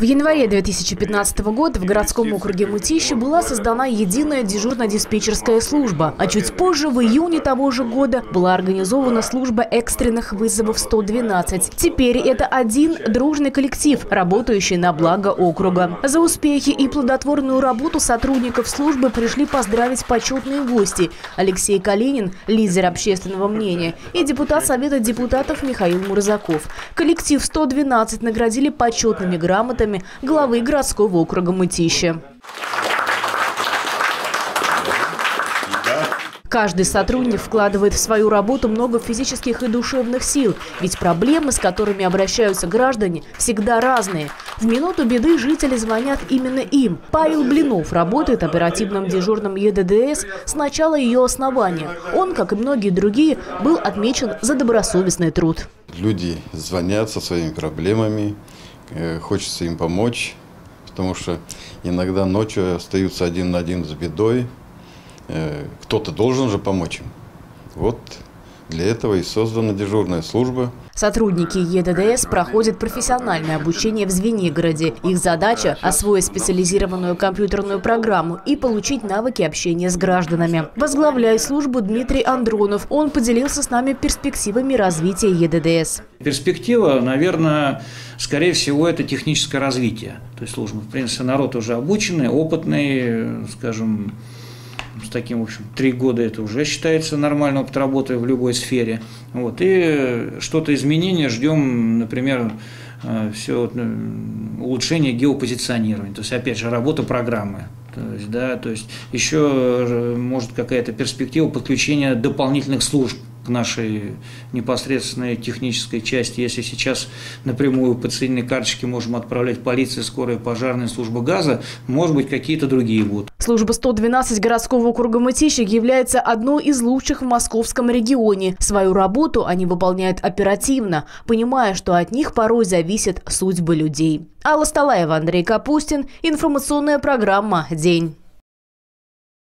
В январе 2015 года в городском округе Мытищи была создана единая дежурно-диспетчерская служба, а чуть позже, в июне того же года, была организована служба экстренных вызовов 112. Теперь это один дружный коллектив, работающий на благо округа. За успехи и плодотворную работу сотрудников службы пришли поздравить почетные гости Алексей Калинин, лидер общественного мнения, и депутат Совета депутатов Михаил Мурзаков. Коллектив 112 наградили почетными грамотами словами главы городского округа Мытища. Каждый сотрудник вкладывает в свою работу много физических и душевных сил, ведь проблемы, с которыми обращаются граждане, всегда разные. В минуту беды жители звонят именно им. Павел Блинов работает оперативным дежурным ЕДДС с начала ее основания. Он, как и многие другие, был отмечен за добросовестный труд. Люди звонят со своими проблемами, хочется им помочь, потому что иногда ночью остаются один на один с бедой. Э, кто-то должен же помочь им. Вот для этого и создана дежурная служба. Сотрудники ЕДДС проходят профессиональное обучение в Звенигороде. Их задача – освоить специализированную компьютерную программу и получить навыки общения с гражданами. Возглавляет службу Дмитрий Андронов. Он поделился с нами перспективами развития ЕДДС. Перспектива, наверное, скорее всего, это техническое развитие. То есть службы, в принципе, народ уже обученный, опытный, скажем, с таким, в общем, три года это уже считается нормальным опыт работы в любой сфере. Вот. И что-то изменения ждем, например, э, все э, улучшение геопозиционирования, то есть, опять же, работа программы. То есть, да, то есть еще э, может какая-то перспектива подключения дополнительных служб нашей непосредственной технической части. Если сейчас напрямую по цельной карточке можем отправлять полиция, скорая, пожарная служба газа, может быть, какие-то другие будут. Служба 112 городского округа Мытищик является одной из лучших в московском регионе. Свою работу они выполняют оперативно, понимая, что от них порой зависят судьбы людей. Алла Сталаева, Андрей Капустин. Информационная программа «День».